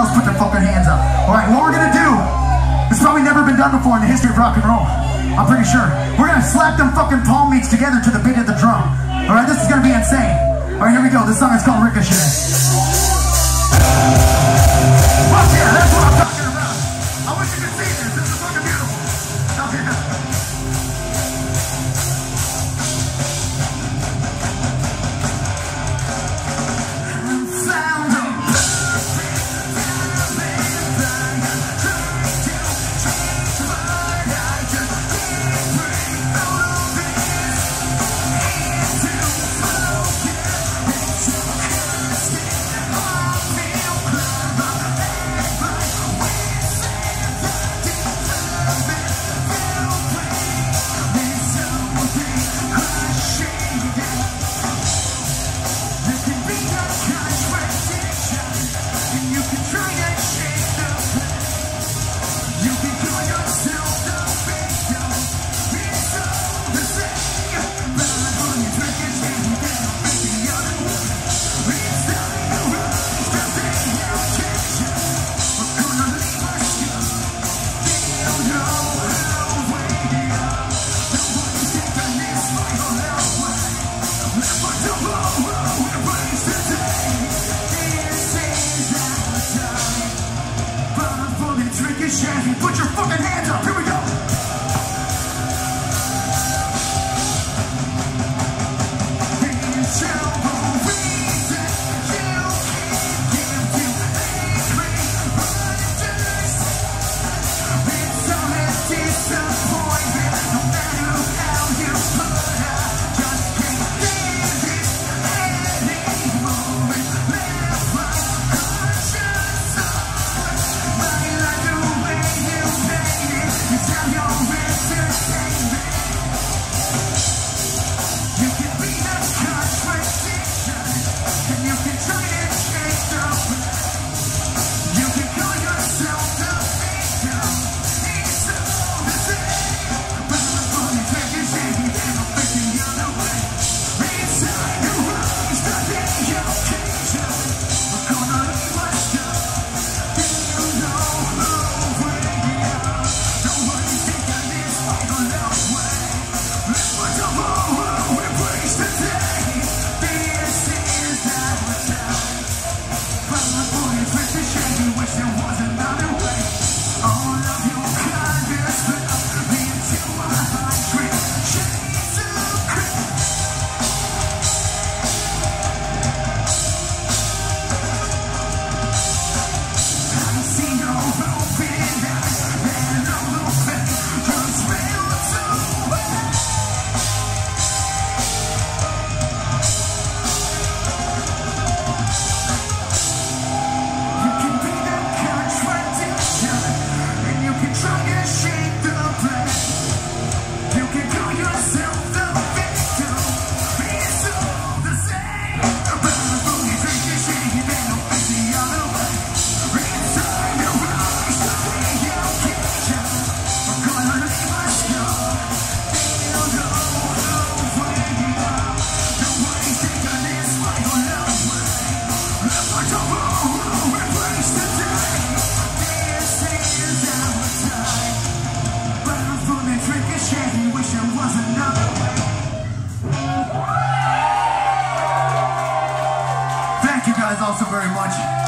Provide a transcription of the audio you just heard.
else put their fucking hands up. All right, what we're gonna do, it's probably never been done before in the history of rock and roll. I'm pretty sure. We're gonna slap them fucking palm meats together to the beat of the drum. All right, this is gonna be insane. All right, here we go. This song is called Ricochet. Put your fucking hands up. also very much.